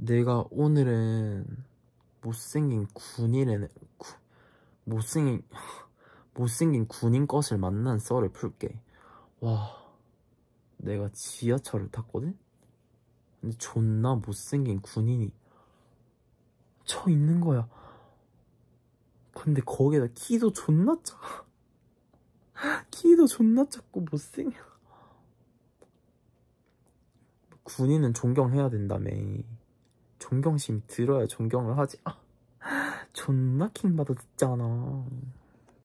내가 오늘은 못생긴 군인의 구, 못생긴 못생긴 군인 것을 만난 썰을 풀게. 와, 내가 지하철을 탔거든? 근데 존나 못생긴 군인이 쳐 있는 거야. 근데 거기다 키도 존나 작아. 키도 존나 작고 못생겨. 군인은 존경해야 된다며. 존경심이 들어야 존경을 하지. 아, 존나 킹받아 듣잖아.